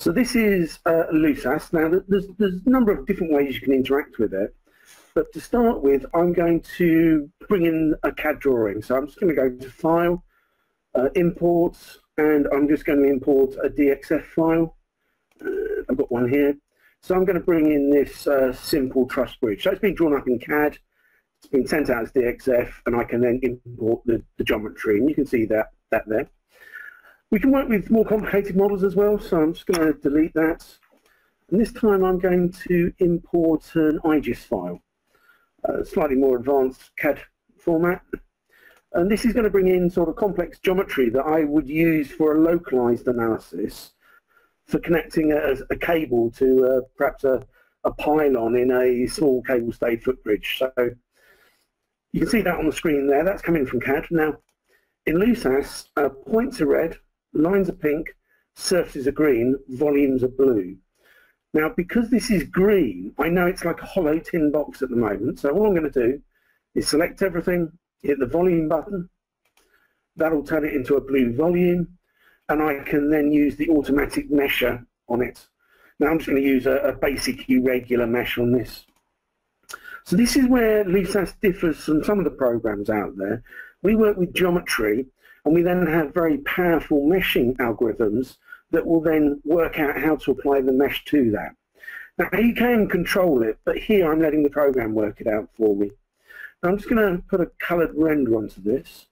So this is uh, LUSAS. Now, there's, there's a number of different ways you can interact with it. But to start with, I'm going to bring in a CAD drawing. So I'm just going to go to File, uh, Import, and I'm just going to import a DXF file. Uh, I've got one here. So I'm going to bring in this uh, simple truss bridge. So it's been drawn up in CAD. It's been sent out as DXF, and I can then import the, the geometry. And you can see that, that there. We can work with more complicated models as well, so I'm just going to delete that. And this time I'm going to import an IGES file, a slightly more advanced CAD format. And this is going to bring in sort of complex geometry that I would use for a localized analysis for connecting a, a cable to uh, perhaps a, a pylon in a small cable stayed footbridge. So you can see that on the screen there. That's coming from CAD. Now, in LUSAS, uh, points are red, lines are pink, surfaces are green, volumes are blue. Now, because this is green, I know it's like a hollow tin box at the moment. So all I'm going to do is select everything, hit the volume button. That'll turn it into a blue volume and I can then use the automatic mesher on it. Now I'm just going to use a, a basic irregular mesh on this. So this is where LUSAS differs from some of the programs out there. We work with geometry and we then have very powerful meshing algorithms that will then work out how to apply the mesh to that. Now you can control it, but here I'm letting the program work it out for me. Now, I'm just going to put a coloured render onto this.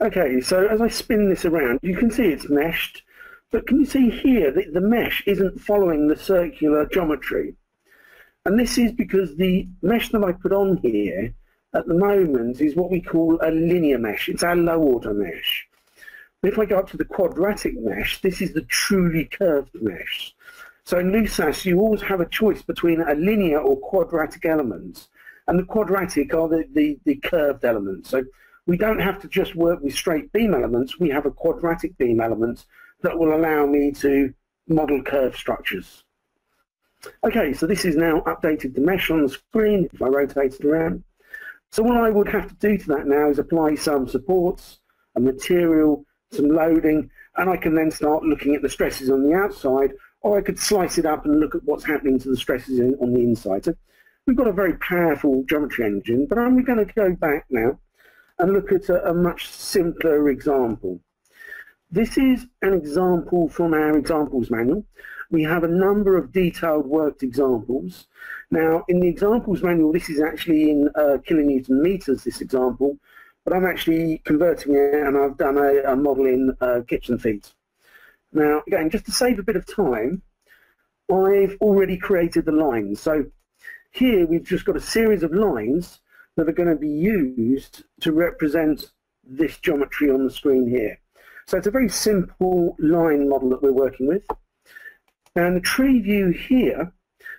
Okay, so as I spin this around, you can see it's meshed, but can you see here that the mesh isn't following the circular geometry? And this is because the mesh that I put on here at the moment is what we call a linear mesh. It's our low order mesh. If I go up to the quadratic mesh, this is the truly curved mesh. So in LUSAS, you always have a choice between a linear or quadratic element, and the quadratic are the, the, the curved elements. So we don't have to just work with straight beam elements. We have a quadratic beam element that will allow me to model curved structures. Okay, so this is now updated the mesh on the screen if I rotate it around. So what I would have to do to that now is apply some supports, a material, some loading, and I can then start looking at the stresses on the outside, or I could slice it up and look at what's happening to the stresses in, on the inside. So we've got a very powerful geometry engine, but I'm going to go back now and look at a, a much simpler example. This is an example from our examples manual. We have a number of detailed worked examples. Now, in the examples manual, this is actually in uh, kilonewton meters, this example, but I'm actually converting it and I've done a, a model in uh, kips and feet. Now, again, just to save a bit of time, I've already created the lines. So here we've just got a series of lines that are going to be used to represent this geometry on the screen here. So it's a very simple line model that we're working with. And the tree view here,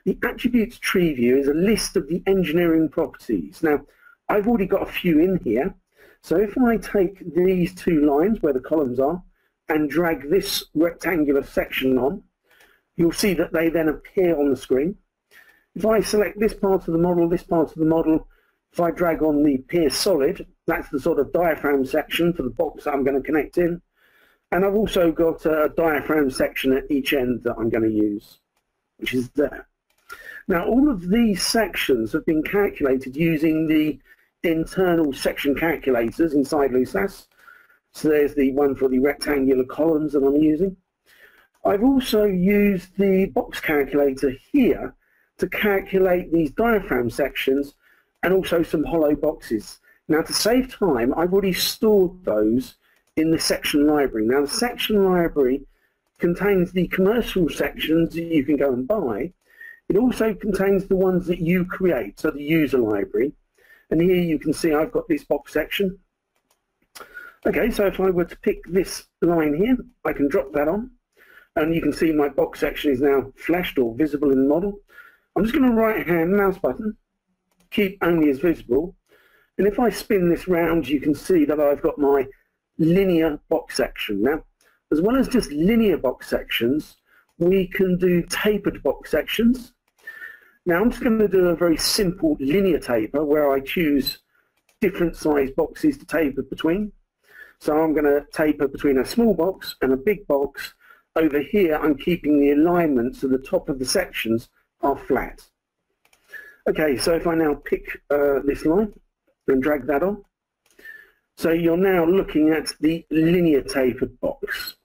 the attributes tree view is a list of the engineering properties. Now, I've already got a few in here. So if I take these two lines where the columns are and drag this rectangular section on, you'll see that they then appear on the screen. If I select this part of the model, this part of the model, if I drag on the pier solid, that's the sort of diaphragm section for the box that I'm going to connect in. And I've also got a diaphragm section at each end that I'm going to use, which is there. Now, all of these sections have been calculated using the internal section calculators inside LUSAS. So there's the one for the rectangular columns that I'm using. I've also used the box calculator here to calculate these diaphragm sections and also some hollow boxes. Now to save time, I've already stored those in the section library. Now the section library contains the commercial sections that you can go and buy. It also contains the ones that you create, so the user library. And here you can see I've got this box section. Okay, so if I were to pick this line here, I can drop that on. And you can see my box section is now fleshed or visible in the model. I'm just going to right hand mouse button keep only as visible. And if I spin this round, you can see that I've got my linear box section. Now, as well as just linear box sections, we can do tapered box sections. Now, I'm just going to do a very simple linear taper where I choose different size boxes to taper between. So I'm going to taper between a small box and a big box over here I'm keeping the alignment so the top of the sections are flat. Okay, so if I now pick uh, this line and drag that on, so you're now looking at the linear tapered box.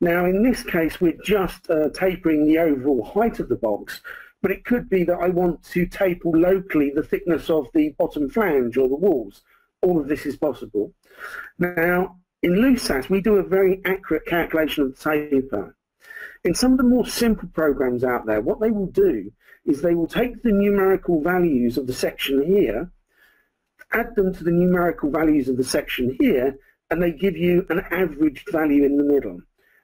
Now in this case we're just uh, tapering the overall height of the box, but it could be that I want to taper locally the thickness of the bottom flange or the walls. All of this is possible. Now in LUSAS we do a very accurate calculation of the taper. In some of the more simple programs out there, what they will do is they will take the numerical values of the section here, add them to the numerical values of the section here, and they give you an averaged value in the middle.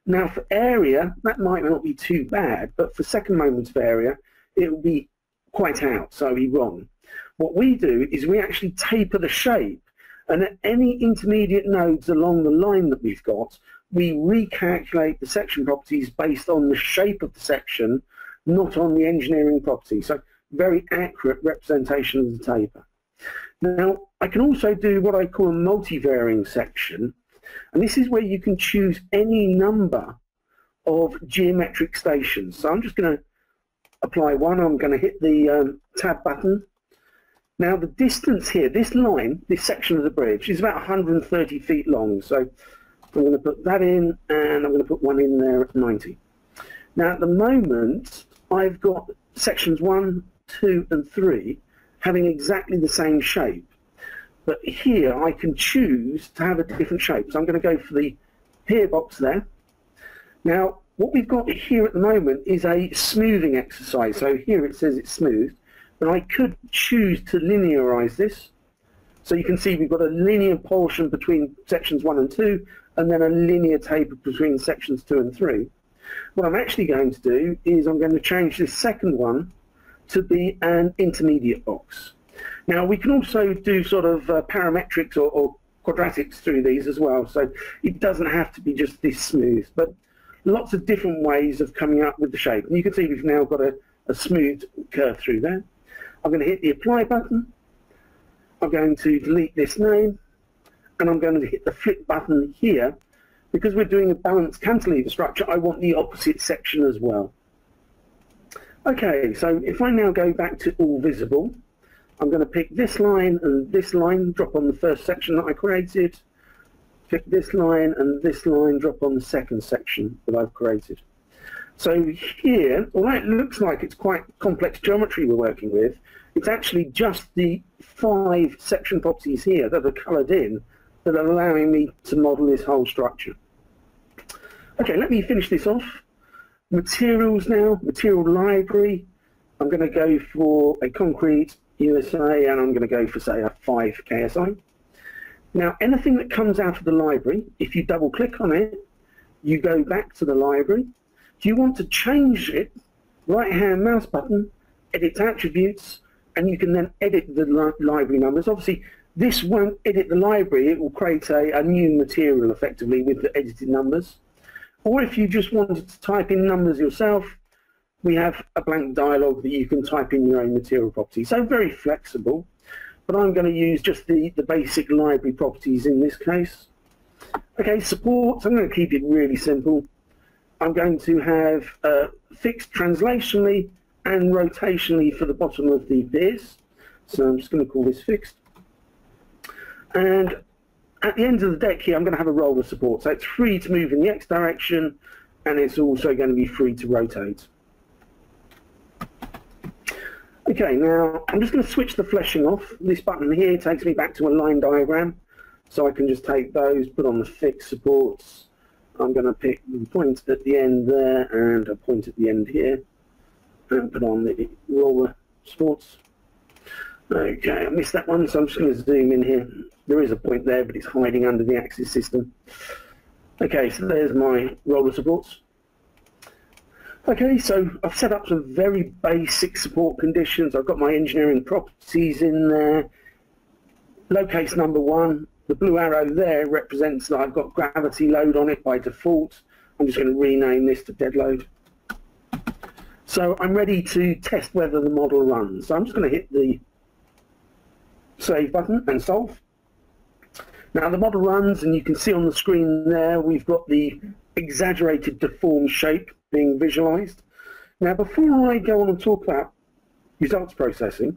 Now for area, that might not be too bad, but for second moments of area, it will be quite out, so it'll be wrong. What we do is we actually taper the shape, and at any intermediate nodes along the line that we've got, we recalculate the section properties based on the shape of the section, not on the engineering property. So very accurate representation of the taper. Now, I can also do what I call a multivarying section, and this is where you can choose any number of geometric stations. So I'm just going to apply one. I'm going to hit the um, tab button. Now the distance here, this line, this section of the bridge, is about 130 feet long. So I'm going to put that in, and I'm going to put one in there at 90. Now at the moment, I've got sections 1, 2, and 3 having exactly the same shape. But here I can choose to have a different shape. So I'm going to go for the pier box there. Now, what we've got here at the moment is a smoothing exercise. So here it says it's smooth. But I could choose to linearize this. So you can see we've got a linear portion between sections 1 and 2, and then a linear taper between sections 2 and 3. What I'm actually going to do is I'm going to change this second one to be an intermediate box. Now we can also do sort of uh, parametrics or, or, quadratics through these as well, so it doesn't have to be just this smooth, but lots of different ways of coming up with the shape. And you can see we've now got a, a smooth curve through there. I'm going to hit the apply button. I'm going to delete this name, and I'm going to hit the flip button here. Because we're doing a balanced cantilever structure, I want the opposite section as well. Okay, so if I now go back to all visible, I'm going to pick this line and this line, drop on the first section that I created, pick this line and this line, drop on the second section that I've created. So here, although it looks like it's quite complex geometry we're working with, it's actually just the five section properties here that are coloured in that are allowing me to model this whole structure. Okay, let me finish this off materials now, material library. I'm going to go for a concrete USA and I'm going to go for say a 5 KSI. Now anything that comes out of the library, if you double click on it, you go back to the library. Do you want to change it, right hand mouse button, edit attributes, and you can then edit the li library numbers. Obviously this won't edit the library, it will create a, a new material effectively with the edited numbers. Or if you just wanted to type in numbers yourself, we have a blank dialog that you can type in your own material properties. So very flexible, but I'm going to use just the, the basic library properties in this case. Okay, support, I'm going to keep it really simple. I'm going to have uh, fixed translationally and rotationally for the bottom of the piers. So I'm just going to call this fixed. And at the end of the deck here, I'm going to have a roller support. So it's free to move in the X direction, and it's also going to be free to rotate. Okay, now I'm just going to switch the fleshing off. This button here takes me back to a line diagram. So I can just take those, put on the fixed supports. I'm going to pick the point at the end there and a point at the end here. And put on the roller supports. Okay, I missed that one, so I'm just going to zoom in here. There is a point there, but it's hiding under the axis system. Okay, so there's my roller supports. Okay, so I've set up some very basic support conditions. I've got my engineering properties in there. Load case number one, the blue arrow there represents that I've got gravity load on it by default. I'm just going to rename this to dead load. So I'm ready to test whether the model runs. So I'm just going to hit the save button and solve. Now the model runs and you can see on the screen there we've got the exaggerated deformed shape being visualized. Now before I go on and talk about results processing,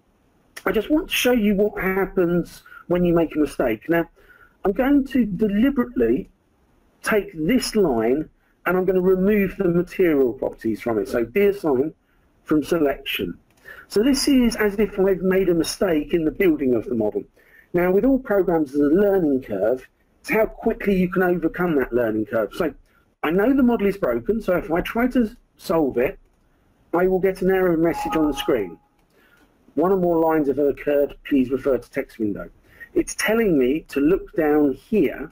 I just want to show you what happens when you make a mistake. Now I'm going to deliberately take this line and I'm going to remove the material properties from it. So deassign from selection. So this is as if I've made a mistake in the building of the model. Now with all programs there's a learning curve. It's how quickly you can overcome that learning curve. So I know the model is broken, so if I try to solve it, I will get an error message on the screen. One or more lines have occurred, please refer to text window. It's telling me to look down here,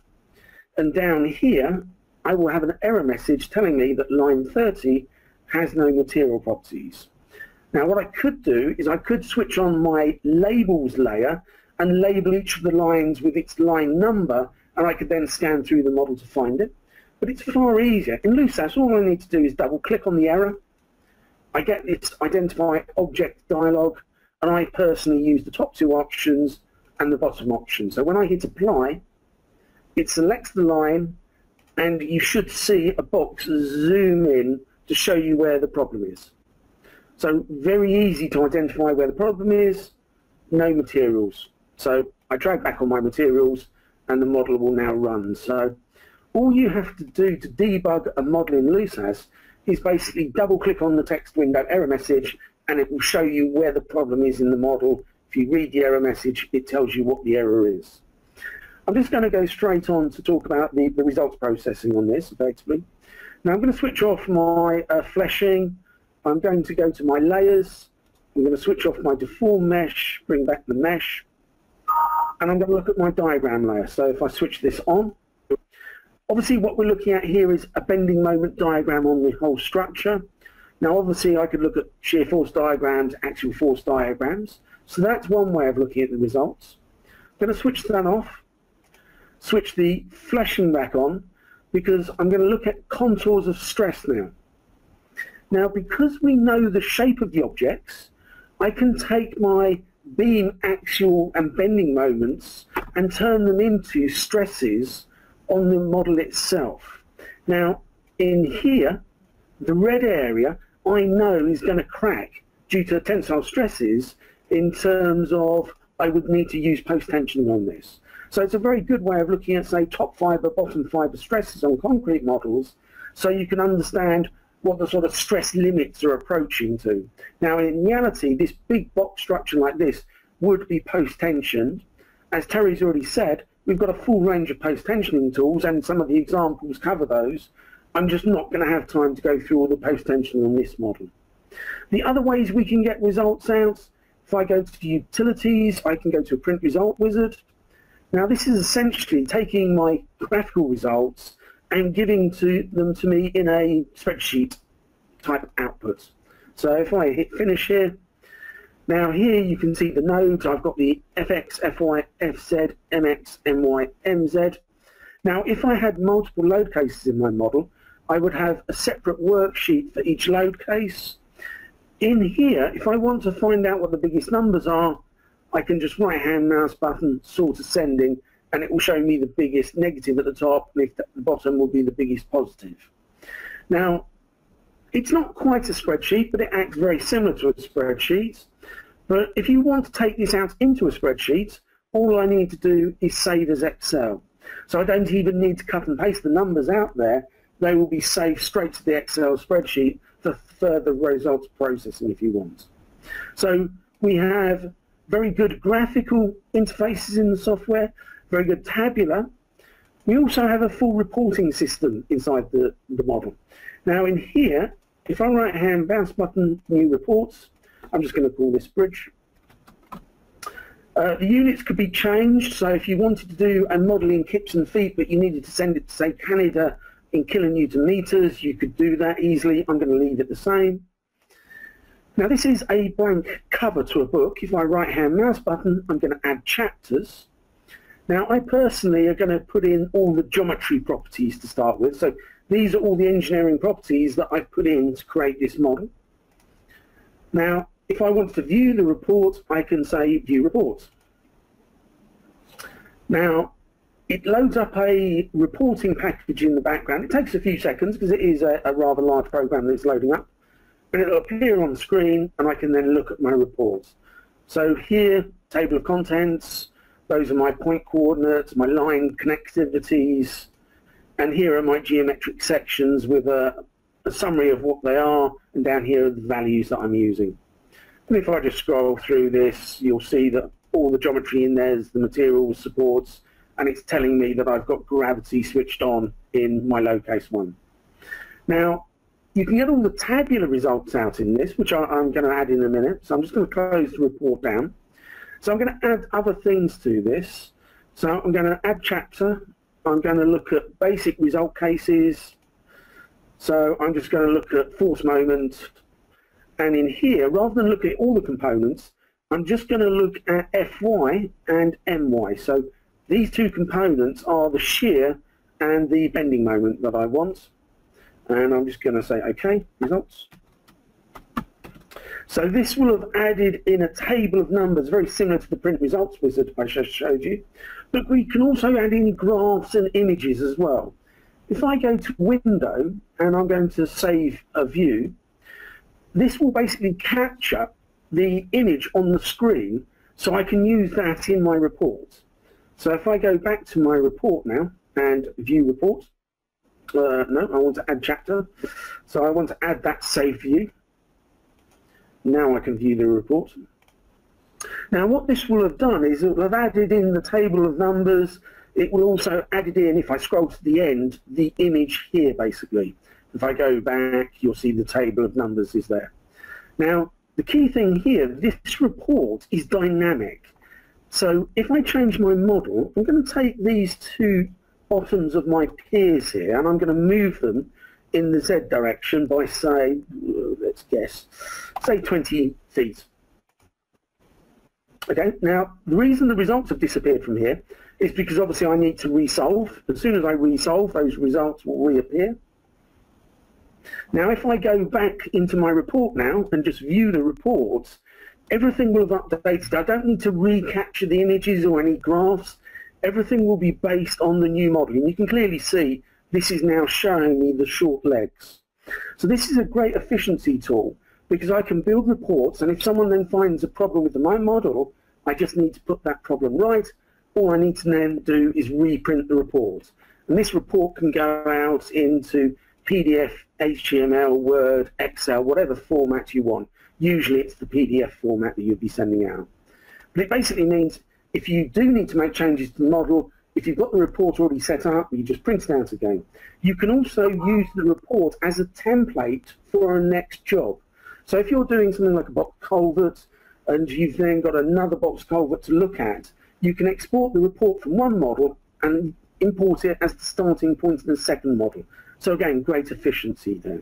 and down here I will have an error message telling me that line 30 has no material properties. Now what I could do is I could switch on my labels layer and label each of the lines with its line number and I could then scan through the model to find it. But it's far easier. In LUSAS, all I need to do is double click on the error. I get this identify object dialog, and I personally use the top two options and the bottom option. So when I hit apply, it selects the line, and you should see a box zoom in to show you where the problem is. So very easy to identify where the problem is, no materials. So I drag back on my materials and the model will now run. So all you have to do to debug a model in LUSAS is basically double click on the text window error message and it will show you where the problem is in the model. If you read the error message, it tells you what the error is. I'm just going to go straight on to talk about the, the results processing on this, effectively. Now I'm going to switch off my uh, fleshing. I'm going to go to my layers. I'm going to switch off my deform mesh, bring back the mesh. And I'm going to look at my diagram layer. So if I switch this on, Obviously what we're looking at here is a bending moment diagram on the whole structure. Now obviously I could look at shear force diagrams, axial force diagrams. So that's one way of looking at the results. I'm going to switch that off, switch the fleshing back on, because I'm going to look at contours of stress now. Now because we know the shape of the objects, I can take my beam axial and bending moments and turn them into stresses on the model itself. Now, in here, the red area I know is going to crack due to tensile stresses in terms of I would need to use post-tensioning on this. So it's a very good way of looking at, say, top fiber, bottom fiber stresses on concrete models so you can understand what the sort of stress limits are approaching to. Now, in reality, this big box structure like this would be post-tensioned. As Terry's already said, We've got a full range of post-tensioning tools and some of the examples cover those. I'm just not going to have time to go through all the post-tensioning on this model. The other ways we can get results out, if I go to utilities, I can go to a print result wizard. Now this is essentially taking my graphical results and giving to them to me in a spreadsheet type output. So if I hit finish here, now here you can see the nodes. I've got the FX, FY, FZ, MX, MY, MZ. Now if I had multiple load cases in my model, I would have a separate worksheet for each load case. In here, if I want to find out what the biggest numbers are, I can just right hand mouse button sort ascending and it will show me the biggest negative at the top and if the bottom will be the biggest positive. Now, it's not quite a spreadsheet, but it acts very similar to a spreadsheet. But if you want to take this out into a spreadsheet, all I need to do is save as Excel. So I don't even need to cut and paste the numbers out there. They will be saved straight to the Excel spreadsheet for further results processing if you want. So we have very good graphical interfaces in the software, very good tabular. We also have a full reporting system inside the, the model. Now in here, if I right hand bounce button new reports, I'm just going to call this bridge. Uh, the units could be changed, so if you wanted to do a model in kips and feet, but you needed to send it to, say, Canada in kilonewton meters, you could do that easily. I'm going to leave it the same. Now this is a blank cover to a book. If I right-hand mouse button, I'm going to add chapters. Now I personally are going to put in all the geometry properties to start with. So these are all the engineering properties that I've put in to create this model. Now if I want to view the report, I can say view report. Now, it loads up a reporting package in the background. It takes a few seconds because it is a, a rather large program that's loading up. But it'll appear on the screen and I can then look at my reports. So here, table of contents, those are my point coordinates, my line connectivities, and here are my geometric sections with a, a summary of what they are, and down here are the values that I'm using. And if I just scroll through this, you'll see that all the geometry in there is the materials supports, and it's telling me that I've got gravity switched on in my load case one. Now, you can get all the tabular results out in this, which I, am going to add in a minute. So I'm just going to close the report down. So I'm going to add other things to this. So I'm going to add chapter. I'm going to look at basic result cases. So I'm just going to look at force moment. And in here, rather than look at all the components, I'm just going to look at Fy and My. So these two components are the shear and the bending moment that I want. And I'm just going to say, OK, results. So this will have added in a table of numbers, very similar to the print results wizard I just showed you. But we can also add in graphs and images as well. If I go to Window and I'm going to save a view, this will basically capture the image on the screen so I can use that in my report. So if I go back to my report now and view report, uh, no, I want to add chapter. So I want to add that save view. Now I can view the report. Now what this will have done is it will have added in the table of numbers. It will also added in, if I scroll to the end, the image here basically. If I go back, you'll see the table of numbers is there. Now, the key thing here, this report is dynamic. So if I change my model, I'm going to take these two bottoms of my piers here and I'm going to move them in the Z direction by say, let's guess, say 20 feet. Okay, now the reason the results have disappeared from here is because obviously I need to resolve. As soon as I resolve, those results will reappear. Now if I go back into my report now and just view the reports, everything will have updated. I don't need to recapture the images or any graphs everything will be based on the new model. And you can clearly see this is now showing me the short legs. So this is a great efficiency tool because I can build reports and if someone then finds a problem with my model, I just need to put that problem right. All I need to then do is reprint the report. And this report can go out into PDF, HTML, Word, Excel, whatever format you want. Usually it's the PDF format that you'll be sending out. But it basically means if you do need to make changes to the model, if you've got the report already set up, you just print it out again. You can also use the report as a template for a next job. So if you're doing something like a box culvert and you've then got another box culvert to look at, you can export the report from one model and import it as the starting point in the second model. So again, great efficiency there.